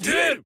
Dude!